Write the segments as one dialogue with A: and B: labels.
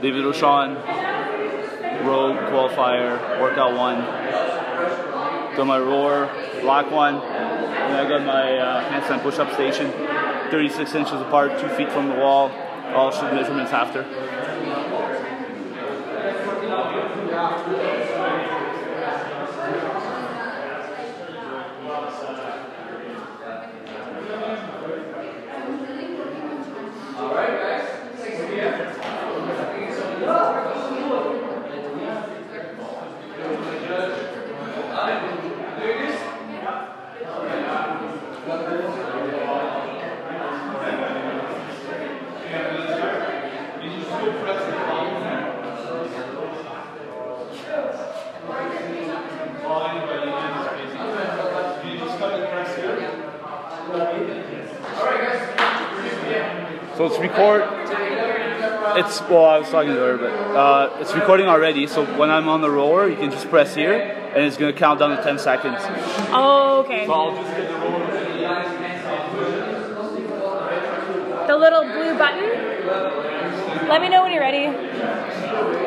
A: David Rochon, Rogue qualifier, workout one. Got my rower, black one, and I got my uh, handstand push-up station, 36 inches apart, two feet from the wall. I'll show the measurements after. So it's record. It's well, I was talking to her, but uh, it's recording already. So when I'm on the roller, you can just press here, and it's gonna count down to 10 seconds.
B: Oh, okay.
A: So I'll just get the roller.
B: The little blue button. Let me know when you're ready.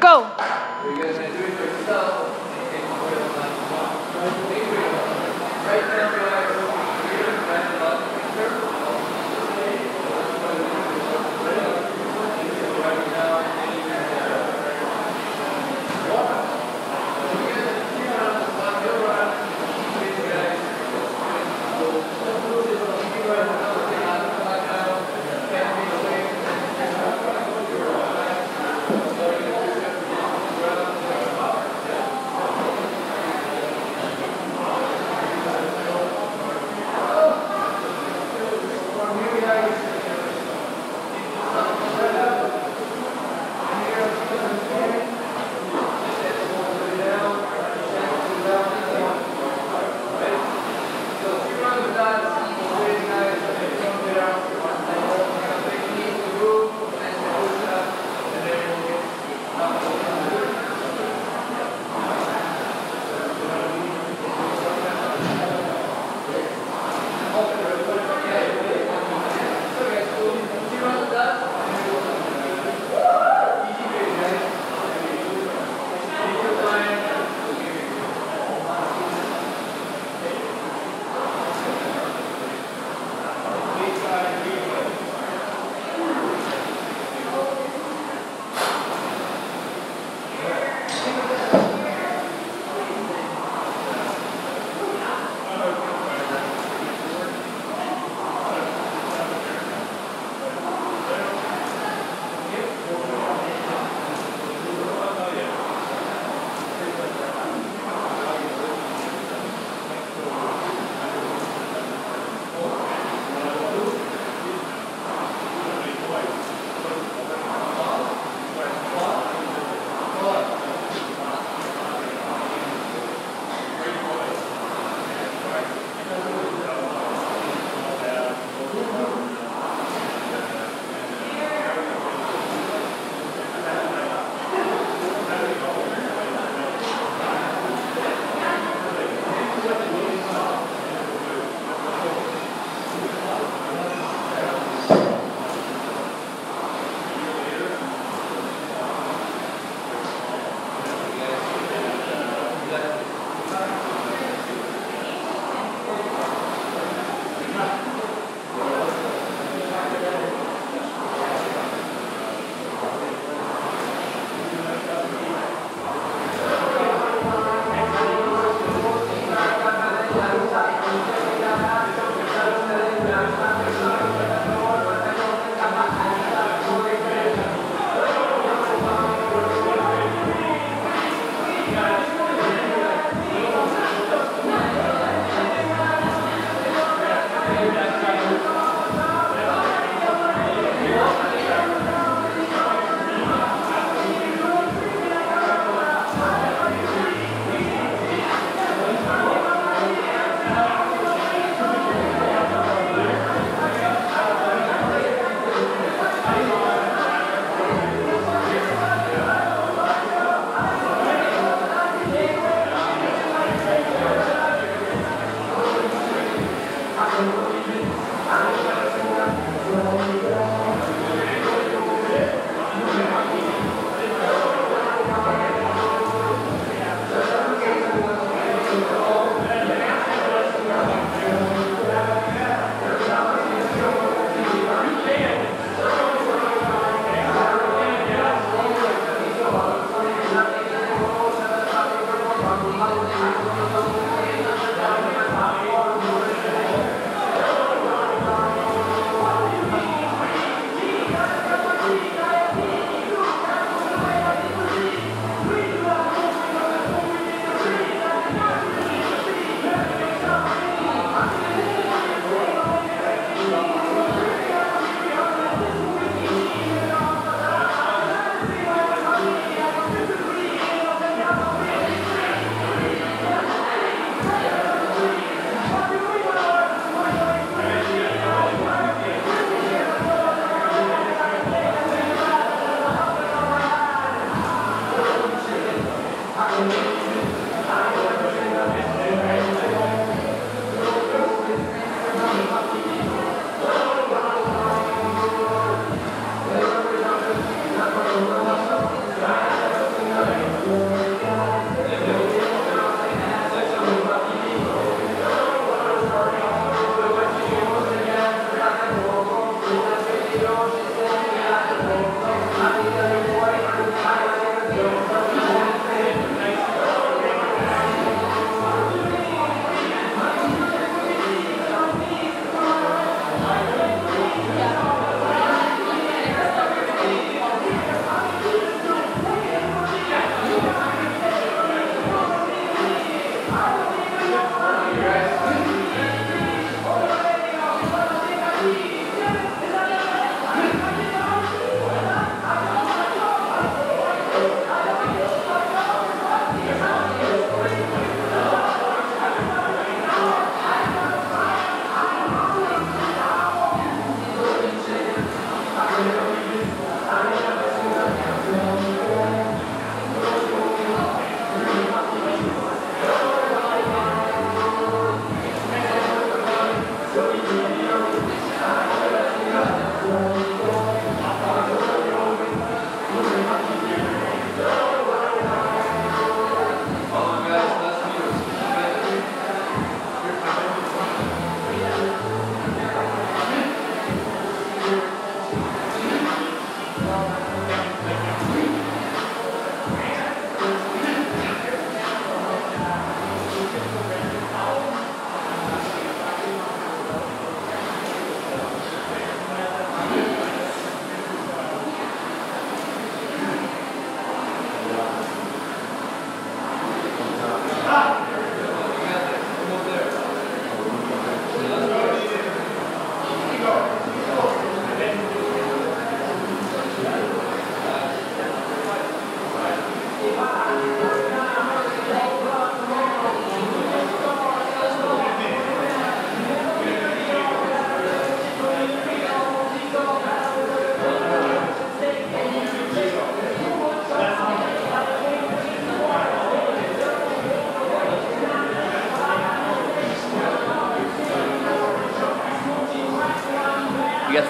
B: go.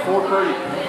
B: 4.30.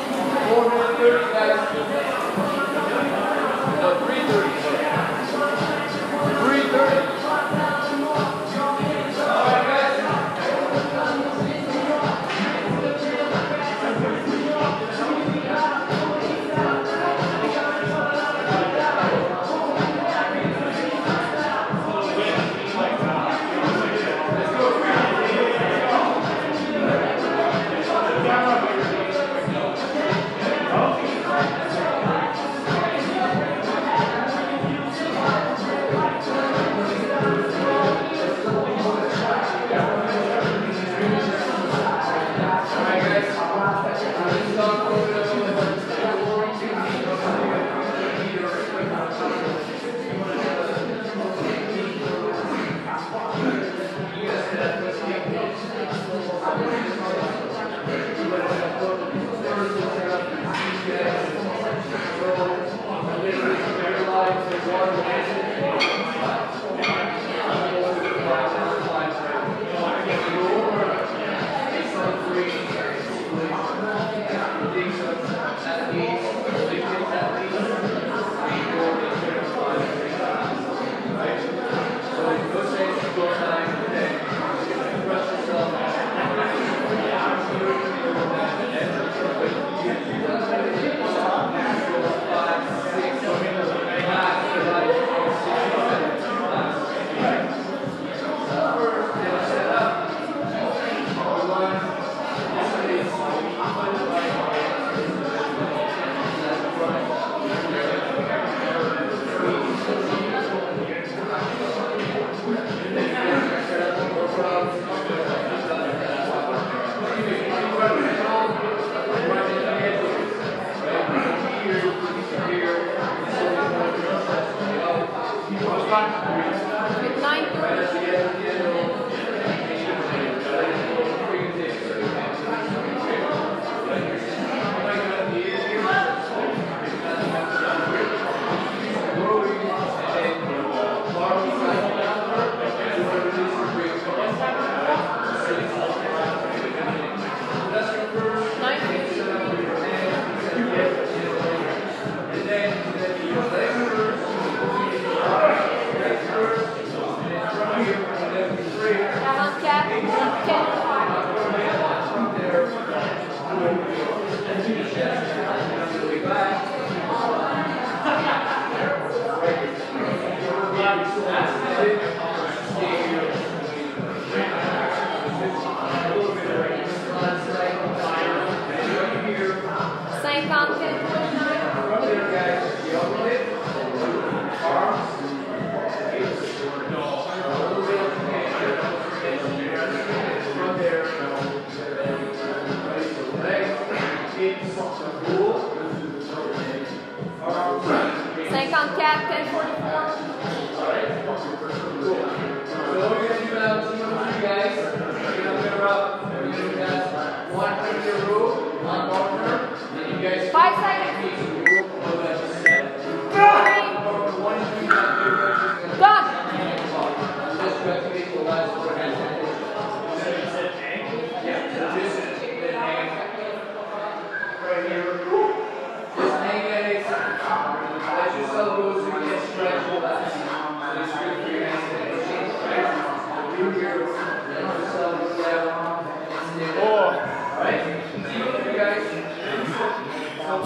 B: 54, 54.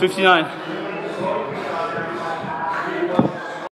A: 59.